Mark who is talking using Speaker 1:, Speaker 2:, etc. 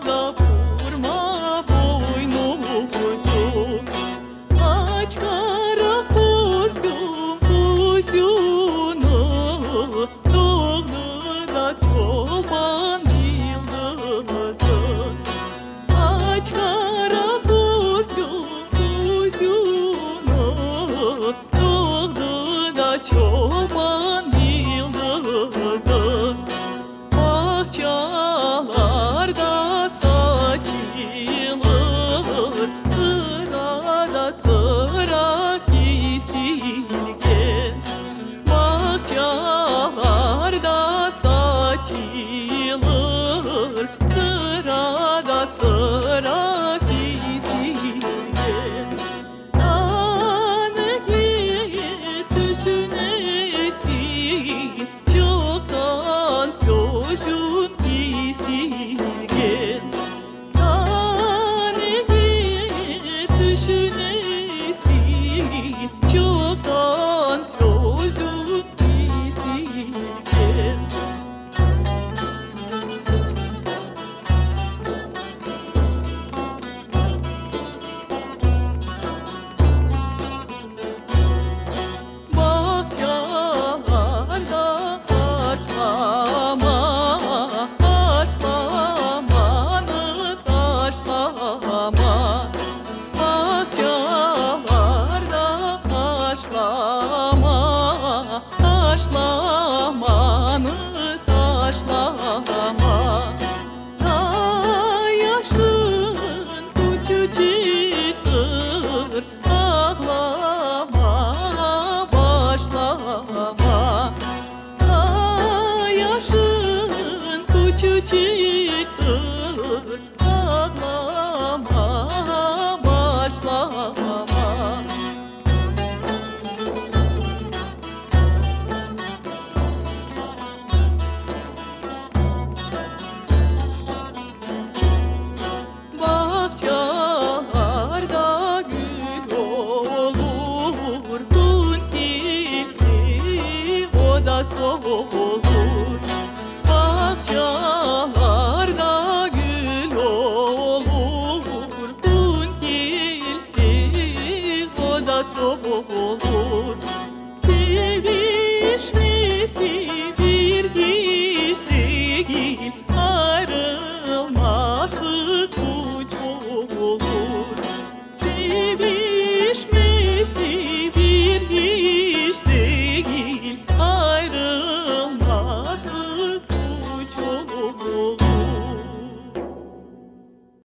Speaker 1: go. taşlar. olur. Bahçalarda gül olur. Bun hilsi odası olur. Sevişmesi